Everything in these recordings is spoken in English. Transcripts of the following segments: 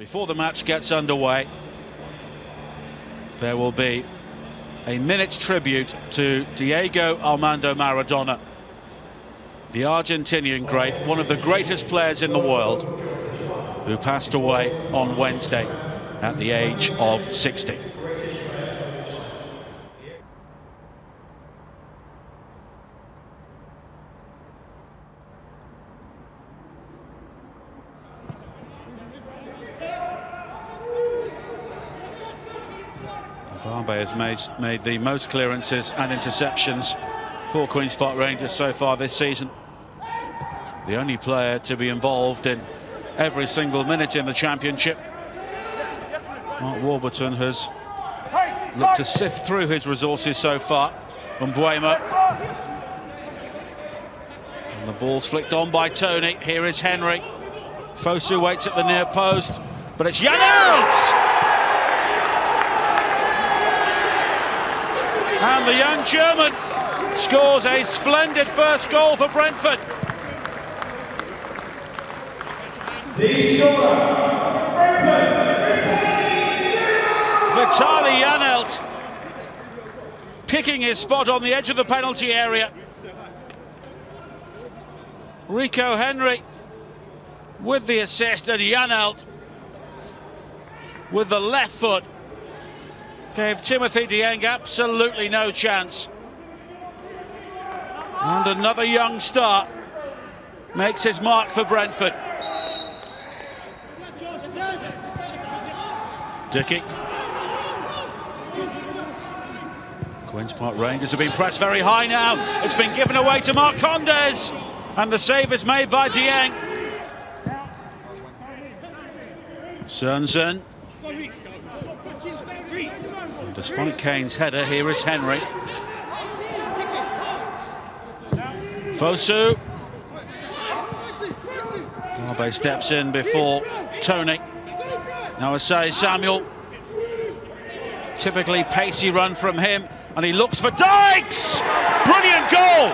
Before the match gets underway, there will be a minute's tribute to Diego Armando Maradona, the Argentinian great, one of the greatest players in the world, who passed away on Wednesday at the age of 60. Barbet has made, made the most clearances and interceptions for Queens Park Rangers so far this season. The only player to be involved in every single minute in the championship. Mark Warburton has looked to sift through his resources so far. Mbeumo. And the ball's flicked on by Toney. Here is Henry. Fosu waits at the near post, but it's Janelt! And the young German scores a splendid first goal for Brentford. Vitaly Janelt picking his spot on the edge of the penalty area. Rico Henry with the assist and Janelt with the left foot gave Timothy Dieng absolutely no chance. And another young star makes his mark for Brentford. Dickie. Queens Park Rangers have been pressed very high now. It's been given away to Marcondes. And the save is made by Dieng. Sørensen. And despite Kane's header, here is Henry. Fosu. Barbet steps in before Toney. Now say Samuel. Typically pacey run from him. And he looks for Dykes! Brilliant goal!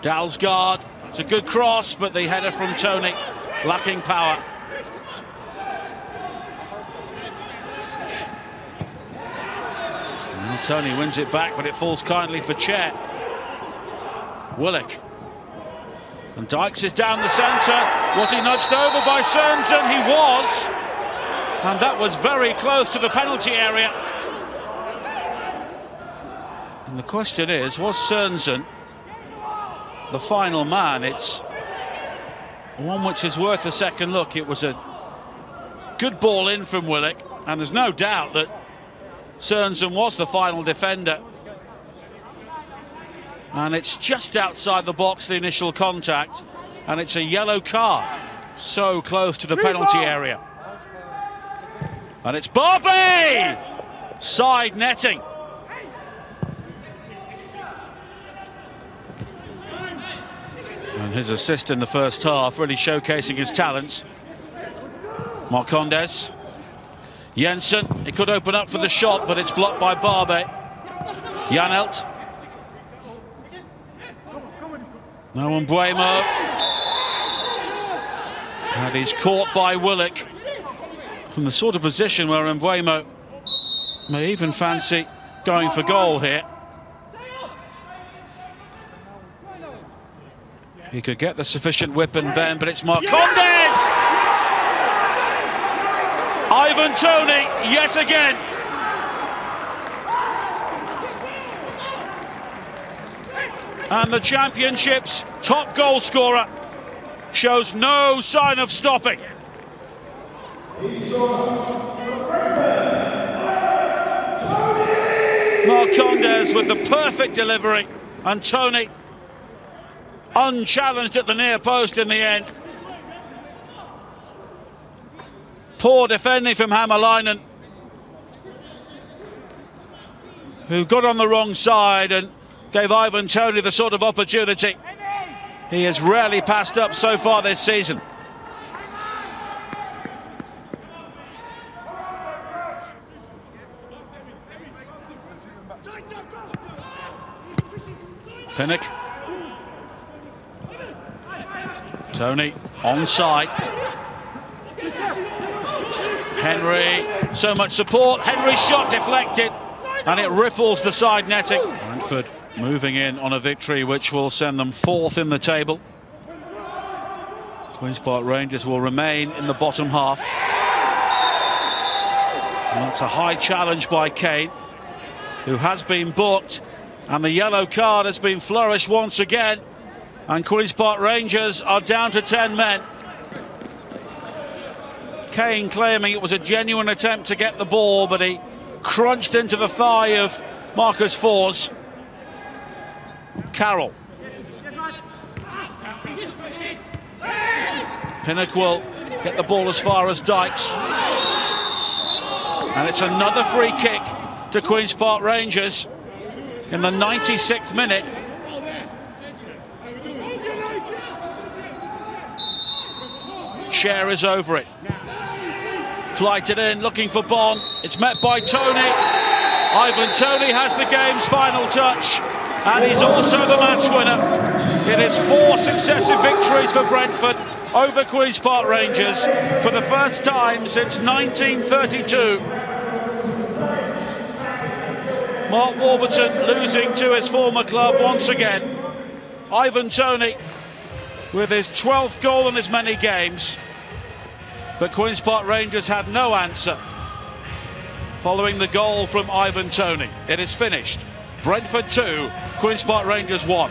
Dalsgaard. It's a good cross, but the header from Toney lacking power. Now Toney wins it back, but it falls kindly for Chet. Willock. And Dykes is down the centre. Was he nudged over by Sørensen? He was. And that was very close to the penalty area. And the question is, was Sørensen the final man? It's one which is worth a second look. It was a good ball in from Willock, and there's no doubt that Sørensen was the final defender. And it's just outside the box, the initial contact, and it's a yellow card. So close to the penalty area. And it's Bobby! Side netting. And his assist in the first half, really showcasing his talents. Marcondes. Jensen, it could open up for the shot, but it's blocked by Barbet. Janelt. Now Mbeumo. And he's caught by Willock from the sort of position where Mbeumo may even fancy going for goal here. He could get the sufficient whip and bend, but it's Marcondes! Ivan Toney, yet again. And the championship's top goal scorer shows no sign of stopping. Mark Marcondes with the perfect delivery and Toney unchallenged at the near post in the end. Poor defending from Hämäläinen, who got on the wrong side and gave Ivan Toney the sort of opportunity he has rarely passed up so far this season. Pinnock. Toney onside. Henry, so much support. Henry's shot deflected, and it ripples the side netting. Brentford moving in on a victory which will send them fourth in the table. Queens Park Rangers will remain in the bottom half. And that's a high challenge by Kane, who has been booked, and the yellow card has been flourished once again. And Queens Park Rangers are down to 10 men. Kane claiming it was a genuine attempt to get the ball, but he crunched into the thigh of Marcus Forss. Carroll. Pinnock will get the ball as far as Dykes. And it's another free kick to Queens Park Rangers in the 96th minute. Chair is over it. Flighted in, looking for Bonne. It's met by Toney. Ivan Toney has the game's final touch. And he's also the match winner. It is four successive victories for Brentford over Queens Park Rangers for the first time since 1932. Mark Warburton losing to his former club once again. Ivan Toney with his 12th goal in as many games. But Queens Park Rangers had no answer following the goal from Ivan Toney. It is finished. Brentford 2, Queens Park Rangers 1.